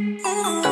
Oh.